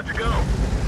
Roger, go.